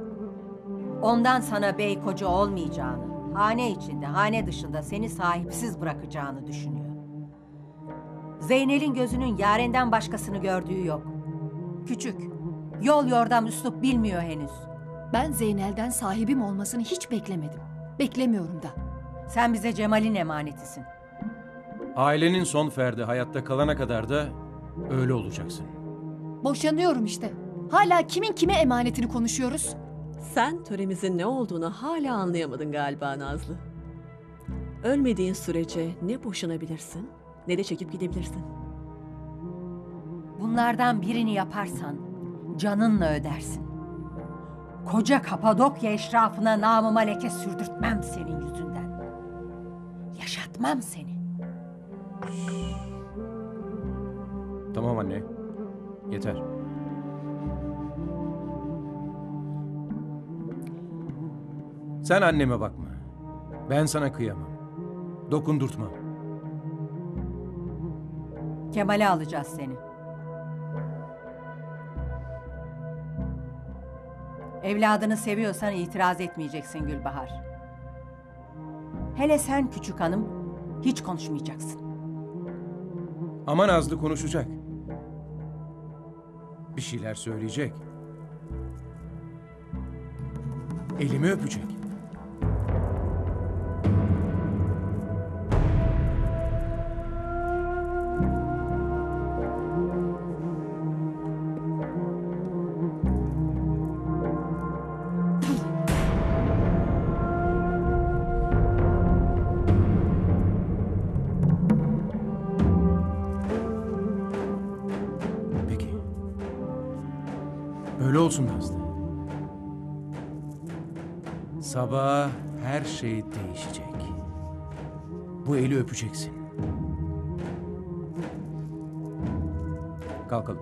Ondan sana bey koca olmayacağını, hane içinde, hane dışında seni sahipsiz bırakacağını düşünüyor. Zeynel'in gözünün Yaren'den başkasını gördüğü yok. Küçük, yol yordam üslup bilmiyor henüz. Ben Zeynel'den sahibim olmasını hiç beklemedim. Beklemiyorum da. Sen bize Cemal'in emanetisin. Ailenin son ferdi hayatta kalana kadar da öyle olacaksın. Boşanıyorum işte. Hala kimin kime emanetini konuşuyoruz? Sen töremizin ne olduğunu hala anlayamadın galiba Nazlı. Ölmediğin sürece ne boşanabilirsin ne de çekip gidebilirsin. Bunlardan birini yaparsan canınla ödersin. Koca Kapadokya eşrafına namıma leke sürdürtmem senin yüzünden. Yaşatmam seni. Tamam anne. Yeter. Sen anneme bakma. Ben sana kıyamam. Dokundurtmam. Kemal'e alacağız seni. Evladını seviyorsan itiraz etmeyeceksin Gülbahar. Hele sen küçük hanım hiç konuşmayacaksın. Ama Nazlı konuşacak. Bir şeyler söyleyecek. Elimi öpecek. Öyle olsun Nazlı. Sabah her şey değişecek. Bu eli öpeceksin. Kalkalım.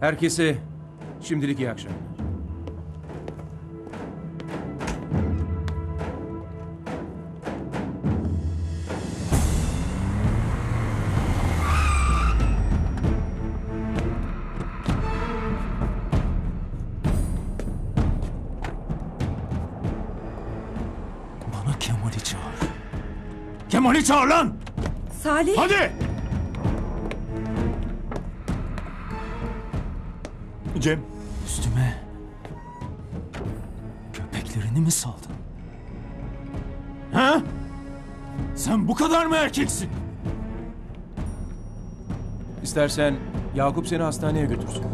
Herkese şimdilik iyi akşamlar. Çağır lan! Salih. Hadi! Cem. Üstüme köpeklerini mi saldın? Ha? Sen bu kadar mı erkeksin? İstersen Yakup seni hastaneye götürsün.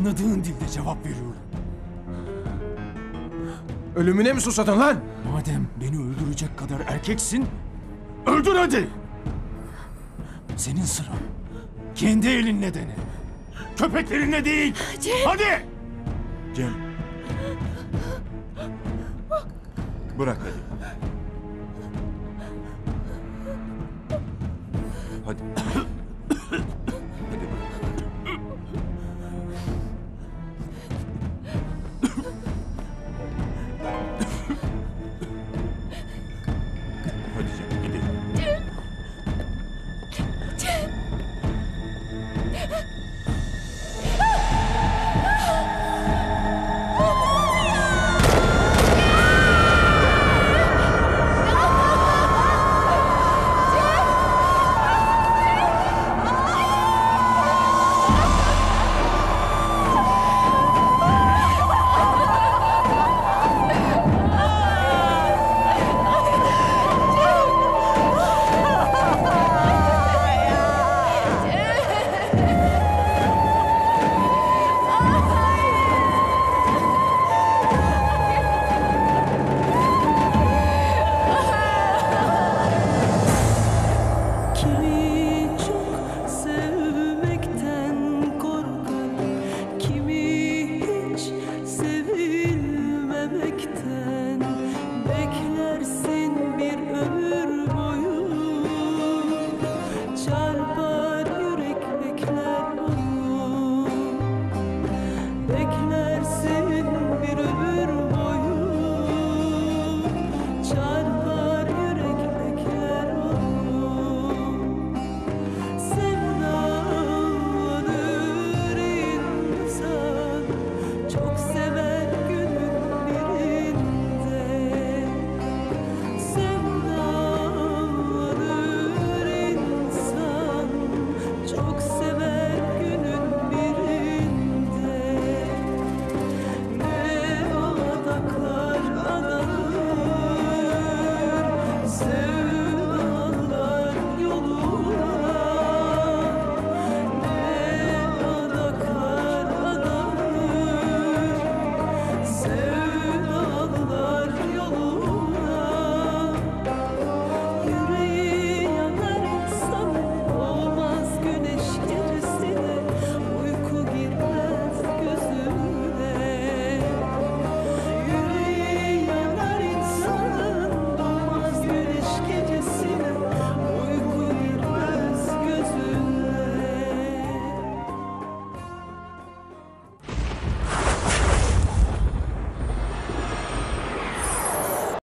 Anladığın dilde cevap veriyorum. Ölümüne mi susadın lan? Madem beni öldürecek kadar erkeksin, öldür hadi. Senin sıran. Kendi elinle dene. Köpeklerinle değil. Hadi. Cem. Bırak. Hadi.